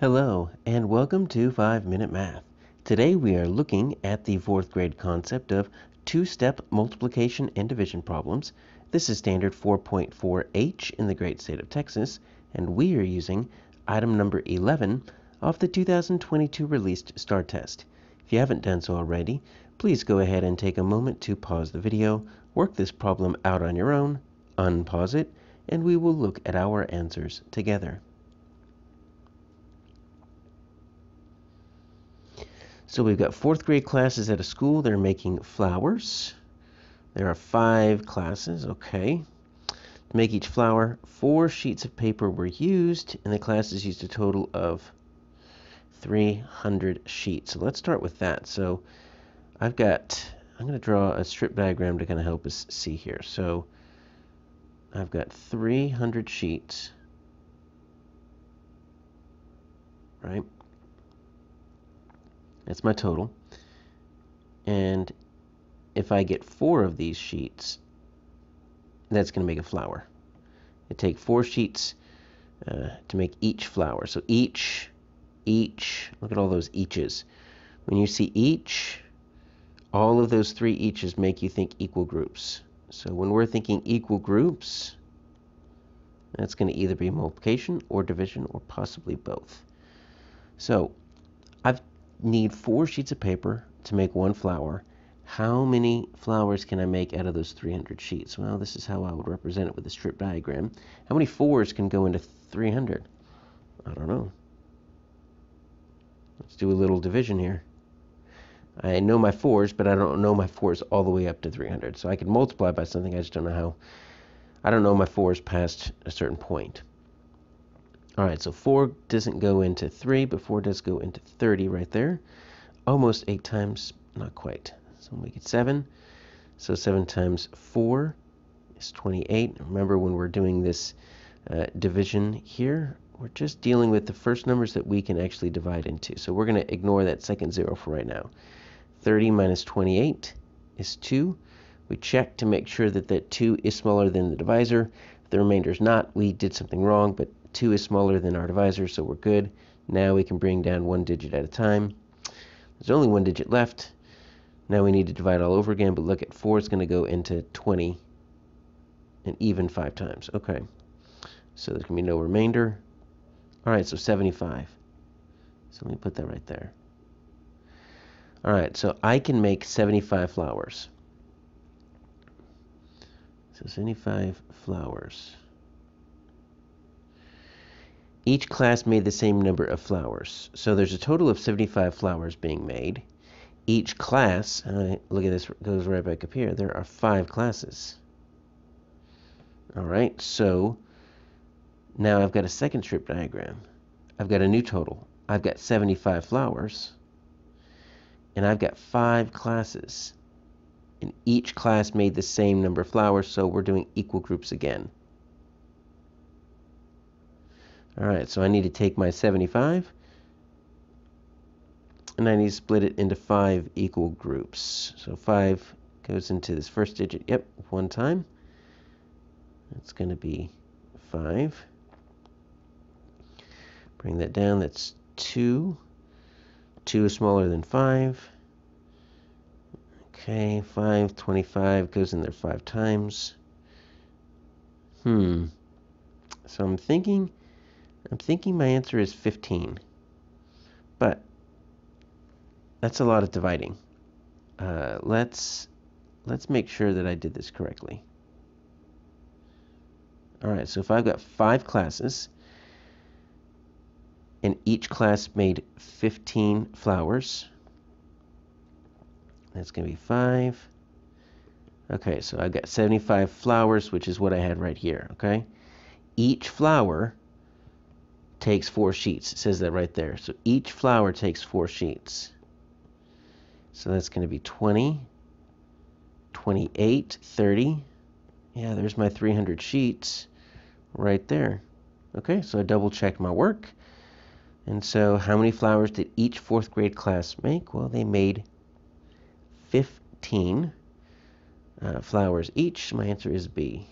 Hello, and welcome to 5 Minute Math. Today we are looking at the fourth grade concept of two step multiplication and division problems. This is standard 4.4H in the great state of Texas, and we are using item number 11 off the 2022 released STAAR test. If you haven't done so already, please go ahead and take a moment to pause the video, work this problem out on your own, unpause it, and we will look at our answers together. So we've got fourth grade classes at a school. They're making flowers. There are five classes, okay. To make each flower, four sheets of paper were used, and the classes used a total of 300 sheets. So let's start with that. So I've got, I'm going to draw a strip diagram to kind of help us see here. So I've got 300 sheets, right? That's my total. And if I get four of these sheets, that's going to make a flower. I take four sheets uh, to make each flower. So each, each, look at all those eaches. When you see each, all of those three eaches make you think equal groups. So when we're thinking equal groups, that's going to either be multiplication or division or possibly both. So I've need four sheets of paper to make one flower. How many flowers can I make out of those 300 sheets? Well, this is how I would represent it with a strip diagram. How many fours can go into 300? I don't know. Let's do a little division here. I know my fours, but I don't know my fours all the way up to 300. So I can multiply by something, I just don't know how. I don't know my fours past a certain point. All right, so 4 doesn't go into 3, but 4 does go into 30 right there. Almost 8 times, not quite. So we'll make it 7. So 7 times 4 is 28. Remember when we're doing this uh, division here, we're just dealing with the first numbers that we can actually divide into. So we're going to ignore that second zero for right now. 30 minus 28 is 2. We check to make sure that that 2 is smaller than the divisor. If the remainder is not, we did something wrong, but 2 is smaller than our divisor, so we're good. Now we can bring down one digit at a time. There's only one digit left. Now we need to divide all over again, but look at 4 is going to go into 20 and even 5 times. Okay, so there's going to be no remainder. All right, so 75. So let me put that right there. All right, so I can make 75 flowers. So 75 flowers. Each class made the same number of flowers. So there's a total of 75 flowers being made. Each class, look at this, goes right back up here. There are five classes. All right, so now I've got a second strip diagram. I've got a new total. I've got 75 flowers. And I've got five classes. And each class made the same number of flowers, so we're doing equal groups again. Alright, so I need to take my 75 and I need to split it into five equal groups. So 5 goes into this first digit, yep, one time. That's going to be 5. Bring that down, that's 2. 2 is smaller than 5. Okay, 5, 25 goes in there 5 times. Hmm. So I'm thinking I'm thinking my answer is 15. But that's a lot of dividing. Uh, let's let's make sure that I did this correctly. All right, so if I've got five classes, and each class made 15 flowers, that's going to be 5. Okay, so I've got 75 flowers, which is what I had right here, okay? Each flower takes four sheets. It says that right there. So each flower takes four sheets. So that's going to be 20, 28, 30. Yeah, there's my 300 sheets right there. Okay, so I double checked my work. And so how many flowers did each fourth grade class make? Well, they made 15 uh, flowers each. My answer is B.